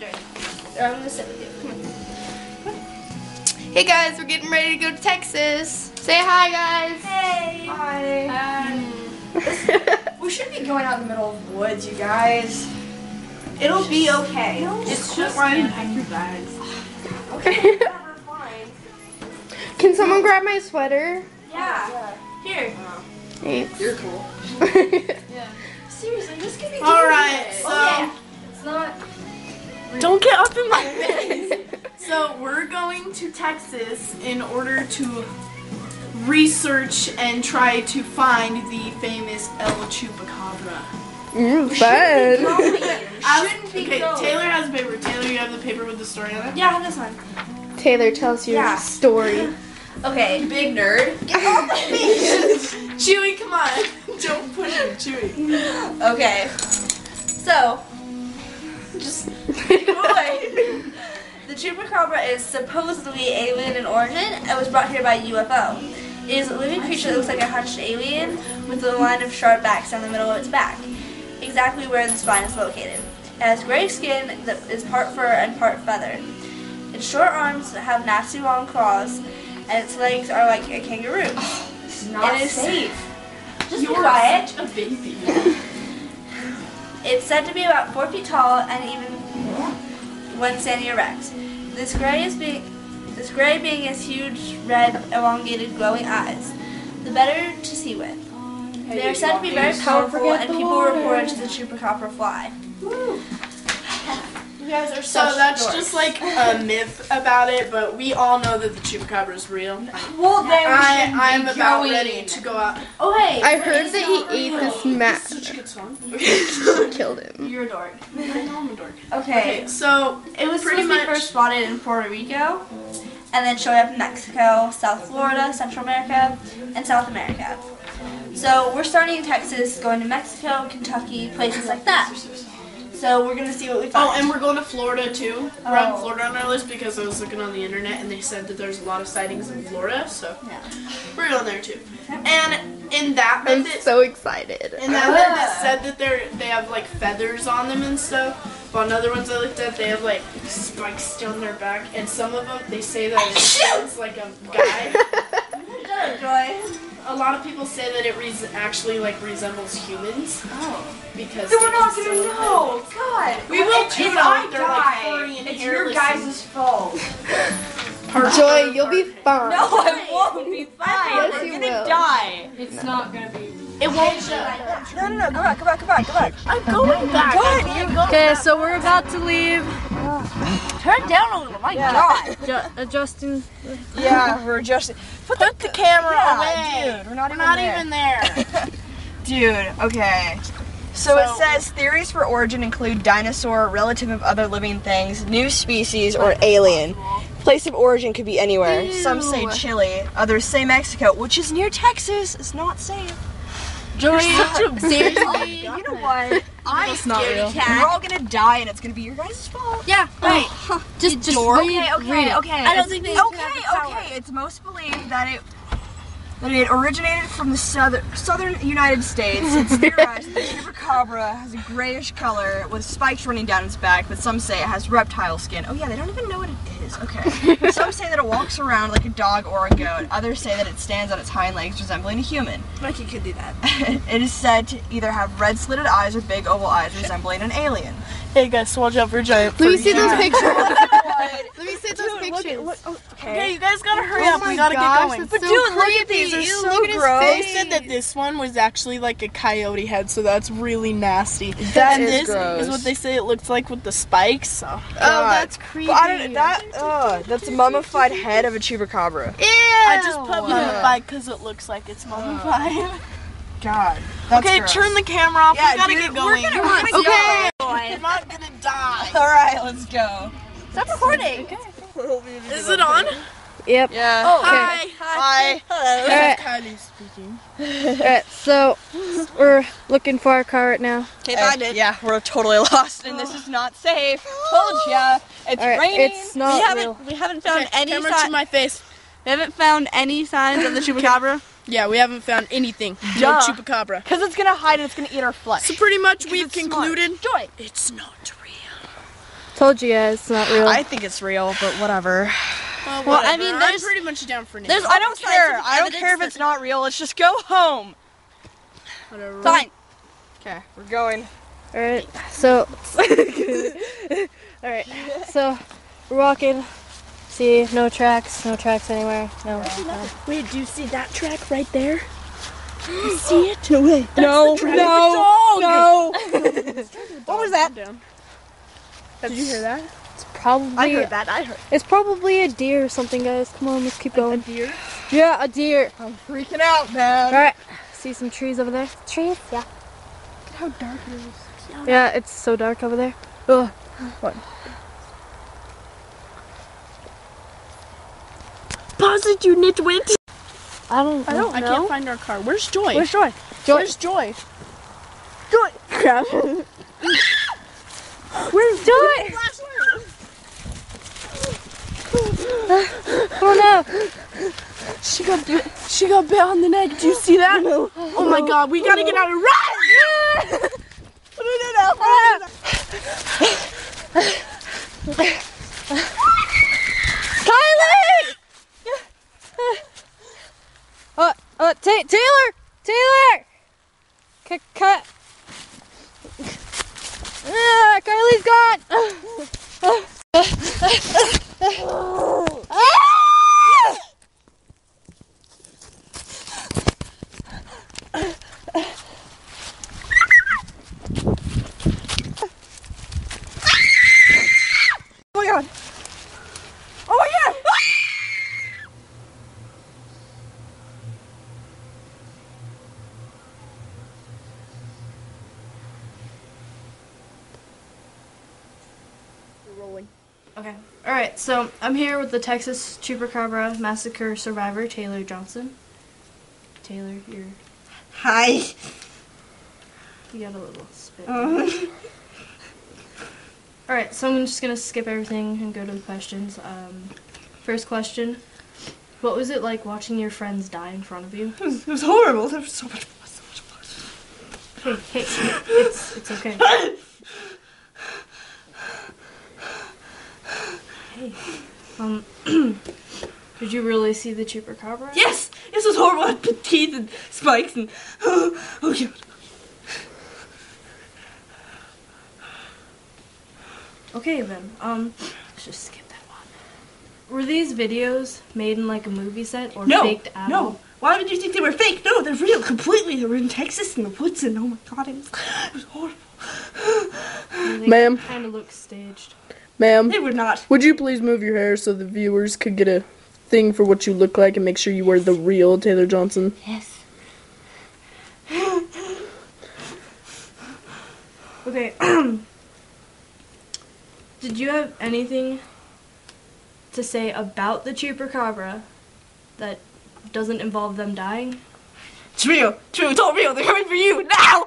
your. Or I'm gonna sit with you. Come on. Hey guys, we're getting ready to go to Texas. Say hi, guys. Hey. Hi. We should be going out in the middle of the woods, you guys. It'll be okay. It's Just run pack your bags. Okay. Can someone grab my sweater? Yeah. Here. Thanks. You're cool. Yeah. Seriously, this could be All right, dangerous. so Oh, yeah. It's don't get up in my face. so we're going to Texas in order to research and try to find the famous El Chupacabra. Ooh, fun. As- Shouldn't be okay, going. Taylor has a paper. Taylor, you have the paper with the story on it. Yeah, I have this one. Taylor, tell us your Yeah. story. Okay. Big nerd. Chewy, come on. Don't push him, Chewy. Okay. So, just boy. The chupacabra is supposedly alien in origin and was brought here by UFO. It is a living creature that looks like a hunched alien with a line of sharp backs down the middle of its back, exactly where the spine is located. It has gray skin that is part fur and part feather. Its short arms have nasty long claws, and its legs are like a kangaroo. Oh, this is not It is safe. Just You're quiet. a baby. It's said to be about four feet tall and even when standing erect. This gray is being this gray being its huge, red, elongated, glowing eyes. The better to see with. They are said to be very powerful, and people report it to the chupacabra fly. You guys are So such that's dorks. just like a myth about it, but we all know that the chupacabra is real. Well, then I I am about going. ready to go out. Oh hey, I heard that not he ate real? this mat. Such a good song. Killed him. You're a dork. I know I'm a dork. Okay, Okay, so it was pretty supposed to much first spotted in Puerto Rico, and then showed up in Mexico, South Florida, Central America, and South America. So we're starting in Texas, going to Mexico, Kentucky, places like that. So we're gonna see what we oh, find. Oh, and we're going to Florida too. We're on Oh. Florida on our list because I was looking on the internet and they said that there's a lot of sightings in Florida, so Yeah. we're going there too. And in that I'm myth, so excited. in that myth, it said that they're they have like feathers on them and stuff. But on other ones I looked at, they have like spikes down their back, and some of them they say that it sounds like a guy. Shut up, Joy. A lot of people say that it res- actually like resembles humans Oh. because We're not just gonna so- know. God. We will if, too, if I if they're, like, furry and it's your hairless guys' fault. Joy, you'll be fine. No, I won't be fine. Yes, We're you gonna will. die. It's not gonna be. It won't show. No, no, no. Go back. Go back. Go back. Go back. I'm going back. Good. Okay, so we're about to leave. Turn down a little. My God. Ju- uh, adjusting. Yeah, we're adjusting. put, the, camera yeah, away. dude. We're not We're even not there. even there. Dude, okay. So, it says theories for origin include dinosaur, relative of other living things, new species, or alien. Place of origin could be anywhere. Some say Chile, others say Mexico, which is near Texas. It's not safe. Joey, Seriously, you know what? I'm That's not real. We're all gonna die, and it's gonna be your guys' fault. Yeah, oh. right. Just, just Dork. read, Okay, okay, read it. okay. I don't It's- think they Okay, have the power. okay. It's most believed that it that it originated from the southern southern United States. It's theorized that the chupacabra has a grayish color with spikes running down its back, but some say it has reptile skin. Oh yeah, they don't even know what it is. Okay. some say that it walks around like a dog or a goat. Others say that it stands on its hind legs, resembling a human. Like you could do that. it is said to either have red slitted eyes or big oval eyes, resembling an alien. Hey guys, so watch out for giant. Let me see those pictures. What? Let me see those pictures. Oh, okay, you guys gotta hurry Oh up. We gotta gosh, get going. that's But so dude, look at these. They're Ew, so look at his gross. They said that this one was actually like a coyote head, so that's really nasty. That and is this gross. is what they say it looks like with the spikes. So. Oh, oh that's creepy. But I don't. That. Oh, that's a mummified head of a chupacabra. Ew. I just put uh. mummified because it looks like it's uh. mummified. God. That's okay, gross. turn the camera off. Yeah, we gotta dude, get we're going. gonna- we're gonna Okay. We're not gonna die. All right, let's go. Stop recording. Is it on? Yep. Yeah. Oh, Hi. Hi. Hello. Alright, Kylie speaking. alright, so we're looking for our car right now. Okay, Uh, find it. yeah, we're totally lost, and this is not safe. Told ya. It's Alright, raining. it's not real. haven't we haven't found Okay, any camera to my face. we haven't found any signs of the chupacabra. Yeah, we haven't found anything. Duh. No chupacabra. Cause it's gonna hide and it's gonna eat our flesh. So pretty much we've it's smart. concluded Joy. it's not real. Told you guys, it's not real. I think it's real, but whatever. Well, Well, I whatever. mean, I'm pretty much down for now. There's I don't almost care. I don't care if it's not real. Let's just go home. Whatever. Fine. Okay, we're going. Alright, so. Alright, so we're walking. See, no tracks, no tracks anywhere. No. no. Wait, do you see that track right there? You see it? No way. No, no, no. What was that? Down. Did you hear that? It's probably. I heard that. I heard. It's probably a deer or something, guys. Come on, let's keep going. A, deer? Yeah, a deer. I'm freaking out, man. Alright, see some trees over there? Trees? Yeah. Look How dark it is. Yeah, it's so dark over there. Ugh. Pause it, you nitwit. I don't. I don't. I can't find our car. Where's Joy? Where's Joy? Joy. Where's Joy? Joy? Crap. Where's Joy? Oh no! She got bit. She got bit on the neck. Do you see that? No. Oh my God! We gotta get out and run! Kylie! Uh, uh, Ta- Taylor! Taylor! C- cut. Kylie's gone! Ah! Oh my god. Oh my god. Okay. Alright, so I'm here with the Texas Chupacabra Massacre survivor, Taylor Johnson. Taylor, you're. Hi. You got a little spit. Uh, Alright, so I'm just gonna skip everything and go to the questions. Um, first question What was it like watching your friends die in front of you? it, was, it was horrible. There was so much blood. So much blood. Hey, hey, it's, it's okay. Hey. Um, did you really see the chupacabra? Yes, this was horrible. I had teeth and spikes and oh, oh god. Okay then. Um, let's just skip that one. Were these videos made in like a movie set or No, faked out? no. Why would you think they were fake? No, they're real, completely. They were in Texas in the woods, and oh my god, it was, it was horrible. Ma'am. Kind of looks staged. Ma'am, They were not. would you please move your hair so the viewers could get a thing for what you look like and make sure you were the real Taylor Johnson? Yes. Okay. Um, did you have anything to say about the chupacabra that doesn't involve them dying? It's real. True. It's all real. They're coming for you now.